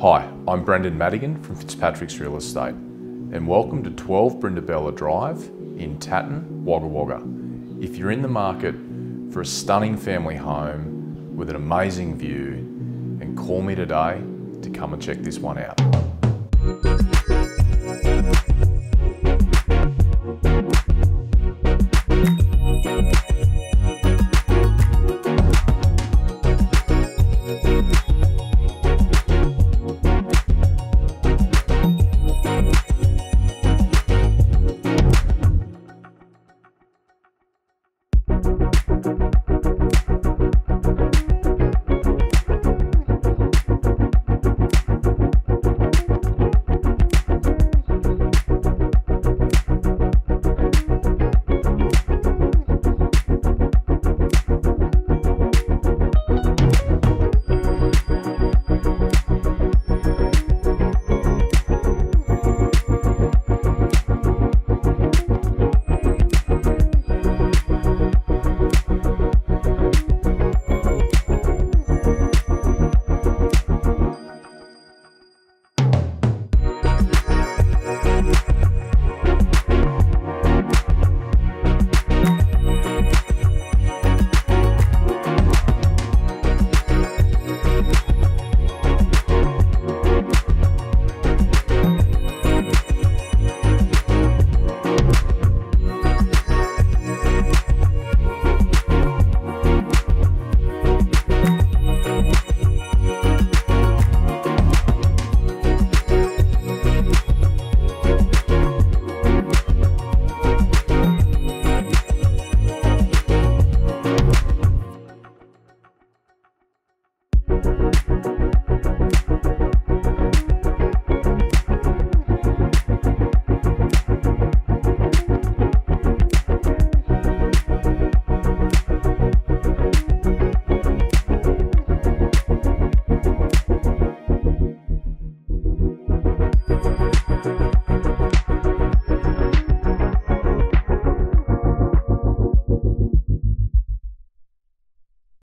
Hi, I'm Brendan Madigan from Fitzpatrick's Real Estate and welcome to 12 Brindabella Drive in Tatton, Wagga Wagga. If you're in the market for a stunning family home with an amazing view, and call me today to come and check this one out.